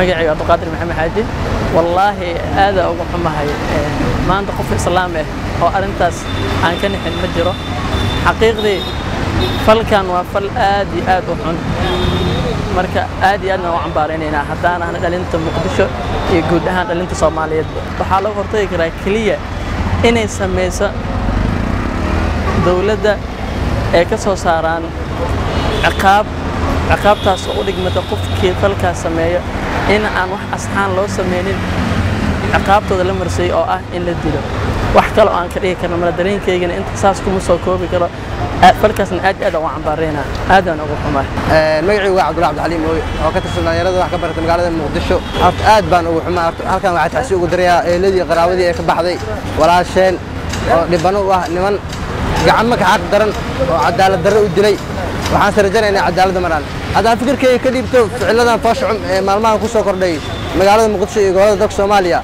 magacayga abduqaadir maxamed xaaji wallaahi aadaa uga xumahay maanta qof islaam ah oo arrintaas aan ka nixin ma jiro. Xaqiiqdii falkan waa fal aad iyo aad u xun. Marka aad iyo aadna u cambaaraynaynaa haddaan aan dhalinta muqdisho iyo guud ahaan dhalinta soomaaliyeedba waxaa laga hortagi karaa keliya inay samayso dowladda ay ka soo saaraan ciqaab. Ciqaabtaas oo u dhigmata qofkii falkaas sameeyo in aan wax asxaan loo samaynin ciqaabtooda la marsayay oo ah in la dilo. Wax kale oo aan ka dhigi karno mala dareenkaygana inta saas kuma soo koobi karo falkaasna aad aad uga cambaaraynaa aadaan ugu xumaa magacaygu waa cabdullahi cabdixaliim ooy oo ka tirsan dhalinyarada wax ka barata magaalada muqdisho. Horta aad baan ugu xumaa horta halkan waxaa taxsi ugu darayaa eeladii qaraawadii ee ka baxday walaasheen oo dhibano u ah niman gacanma ka xaq daran oo cadaalad darre u dilay. Waxaan se rajanaynaa cadaaladda maraan haddaan fikirkayga ka dhiibto ficilladan fooshucum ee maalmahan ku soo kordhay magaalada muqdisho iyo gobollada dalka soomaaliya.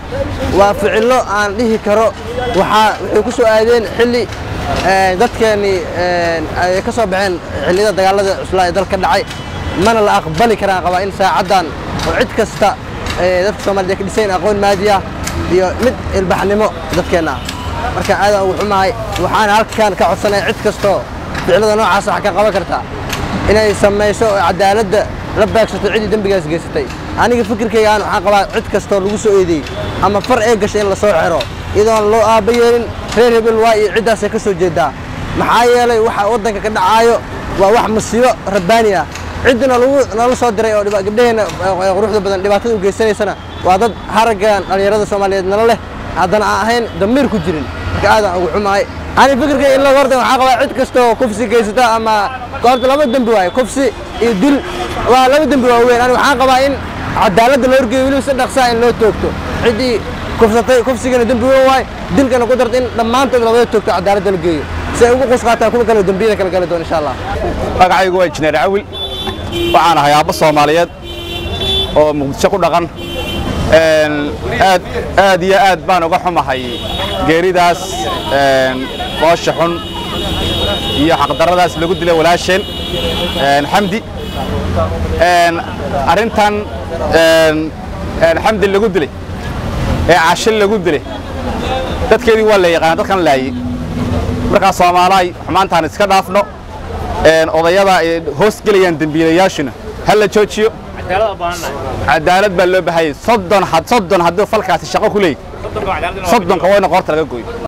Waa ficillo aan dhihi karo waxaa waxay ku soo aadeen xilli dadkeennii ay ka soo baxeen xilliyada dagaalada cuslaa ee dalka dhacay. Mana la aqbali karaan qabaa in saacaddan oo cid kasta dadka soomaaliyed ay ka dhisayn aqoon maadiya iyo mid ilbaxnimo dadkeenna ah marka aadaan ugu xumahay waxaan halkan ka codsanaya cid kastoo ficilada noocaas wax ka qaban karta inay samayso oo cadaaladda la beegsato ciddii dembigaas geysatay. Aniga fikirkaygaan waxaan qabaa cid kastoo lagu soo eedeeyey ama far ee gashay in la soo xiro iyadoon loo aaba yeelin reer hebel waa iyo ciddaasay ka soo jeedaa maxaa yeelay waxa waddanka ka dhacaayo waa wax musiibo rabbaani ah. Ciddina lagu nala soo diray oo gabdhaheenna quruxda badan dhibaatada u geysanaysana waa dad haraggan dhallinyarada soomaaliyeed nala leh. Haddana aan ahayn damiir ku jirin. Marka aadaan ugu xumahay ani fikirkay in laga horta waxaa qabaa cid kastoo kufsi geysata ama horta laba dembi waaye kufsi iyo dil waa laba dembi waaweyn ani waxaan qabaa in cadaaladda loo horgeeyo weliba si dhaqsaa in loo toogto. Ciddii kufsatay kufsigana dembi weyn waaye dilkana ku darta in dhammaantood labada toogto cadaaladda la geeyo. Si ay ugu qusqaataan kuwa kale dembiyada kala gali doon insha allah magacaygu waa injineer cawil. Waxaan ahay aabbo soomaaliyeed oo muqdisho ku dhaqan. Aad aad iyo aad baan uga xumahay geeridaas foosha xun iyo xaqdarradaas lagu dilay walaasheen xamdi. Arrintan xamdi lagu dilay ee cashe lagu dilay. Dadkeedii waa la yaqaana dadkan laayey markaa soomaalahay xumaantaan iska dhaafno. Odayada ay hoos gelayaan dembiilayaashuna ha la joojiyo. Cadaalad baa loo bahayay soddon hadduu falkaasi shaqo ku leeyahy soddonka waa in qoorta laga gooyo